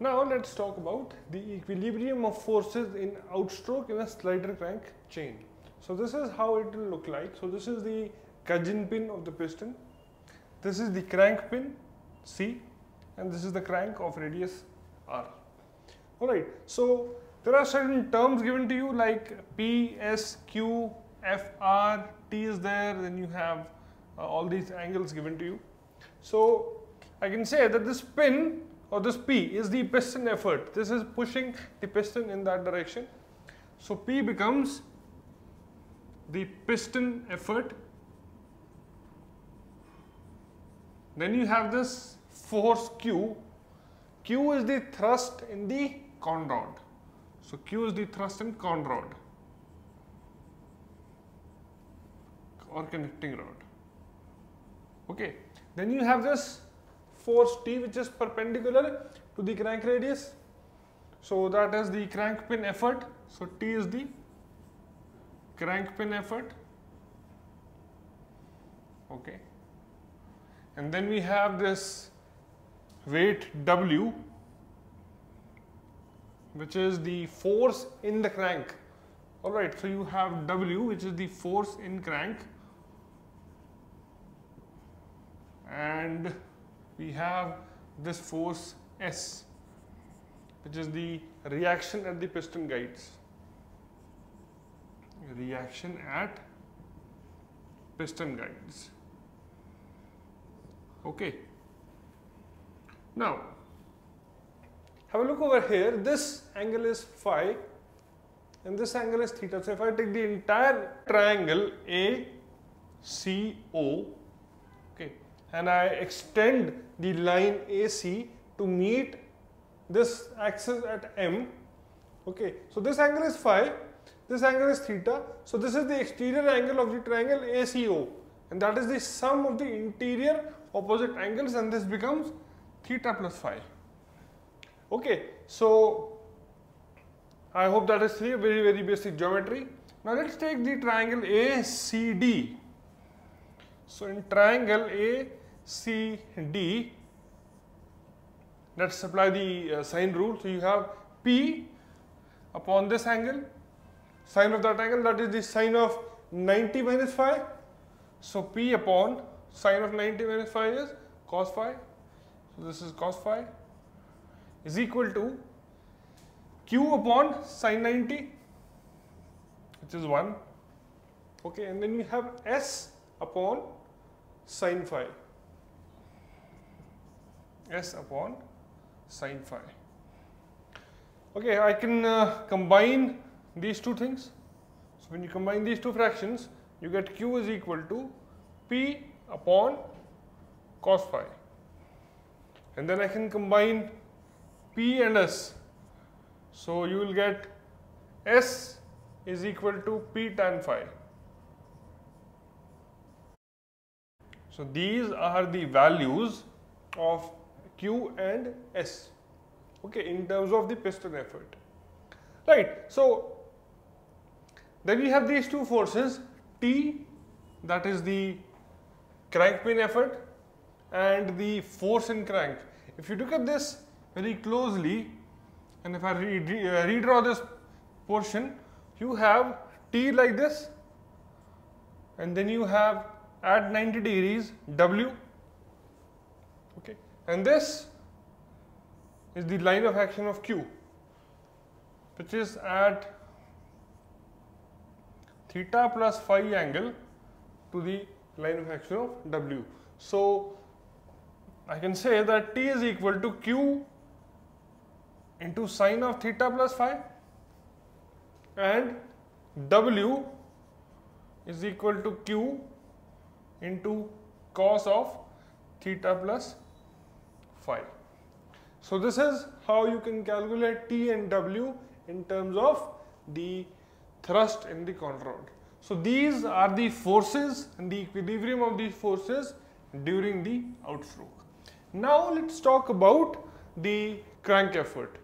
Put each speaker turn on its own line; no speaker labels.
Now let's talk about the equilibrium of forces in outstroke in a slider crank chain. So this is how it will look like. So this is the gudgeon pin of the piston. This is the crank pin C and this is the crank of radius R. Alright, so there are certain terms given to you like P, S, Q, F, R, T is there, then you have uh, all these angles given to you. So I can say that this pin or this P is the piston effort. This is pushing the piston in that direction. So P becomes the piston effort. Then you have this force Q. Q is the thrust in the con rod. So Q is the thrust in con rod or connecting rod. Okay. Then you have this force T which is perpendicular to the crank radius. So that is the crank pin effort. So T is the crank pin effort. Okay. And then we have this weight W which is the force in the crank. Alright, so you have W which is the force in crank and we have this force S which is the reaction at the piston guides. Reaction at piston guides. Okay. Now have a look over here. This angle is phi. And this angle is theta. So if I take the entire triangle A C O and I extend the line AC to meet this axis at M. Okay, so this angle is phi, this angle is theta. So this is the exterior angle of the triangle ACO and that is the sum of the interior opposite angles and this becomes theta plus phi. Okay, so I hope that is very very basic geometry. Now let's take the triangle ACD. So in triangle A CD. Let's apply the uh, sine rule. So you have P upon this angle, sine of that angle that is the sine of 90 minus phi. So P upon sine of 90 minus phi is cos phi. So this is cos phi is equal to Q upon sine 90 which is 1. Okay, and then we have S upon sine phi s upon sine phi. Okay, I can uh, combine these two things. So when you combine these two fractions, you get q is equal to p upon cos phi. And then I can combine p and s. So you will get s is equal to p tan phi. So these are the values of Q and S. Okay in terms of the piston effort. Right so then we have these two forces T that is the crank pin effort and the force in crank. If you look at this very closely and if I re uh, redraw this portion you have T like this and then you have at 90 degrees W and this is the line of action of Q which is at theta plus phi angle to the line of action of W. So I can say that T is equal to Q into sine of theta plus phi and W is equal to Q into cos of theta plus So this is how you can calculate T and W in terms of the thrust in the con rod. So these are the forces and the equilibrium of these forces during the outstroke. Now let's talk about the crank effort.